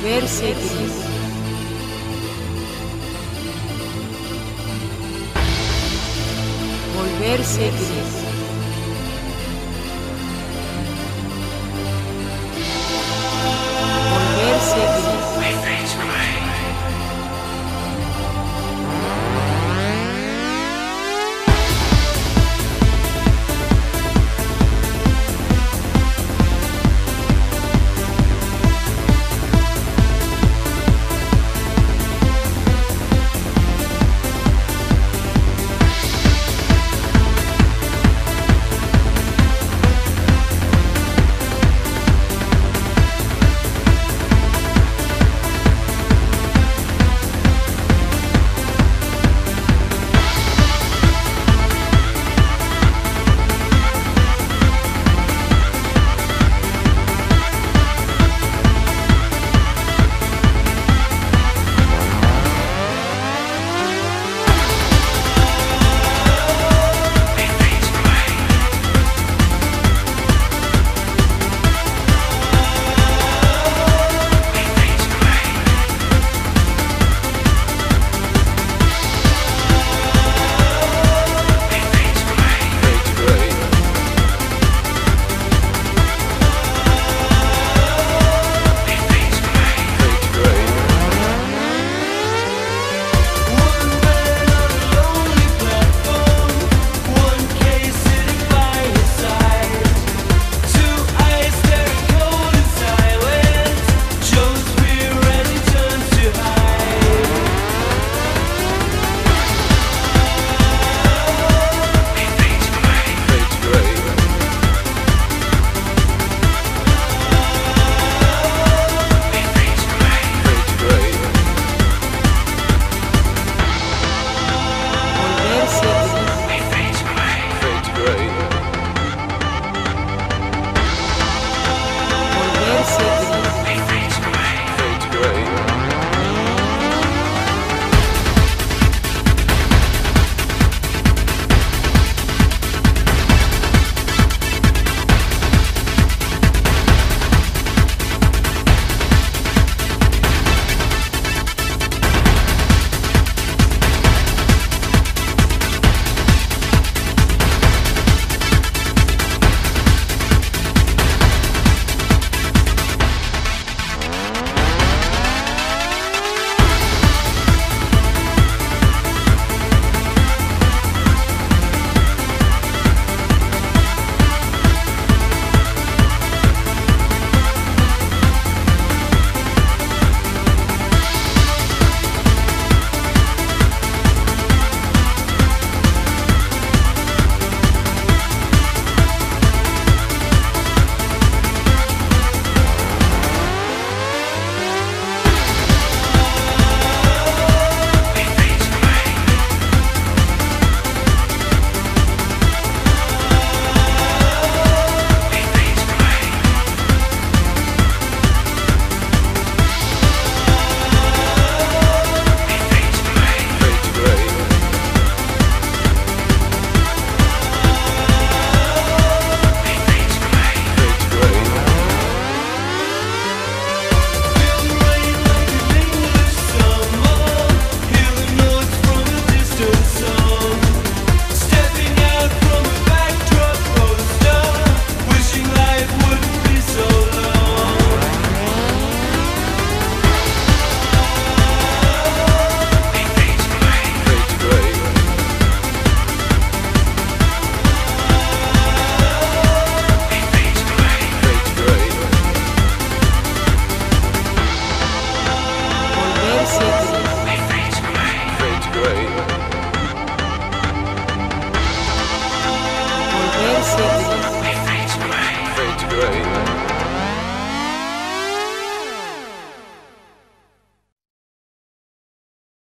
Volverse gris. Volverse gris.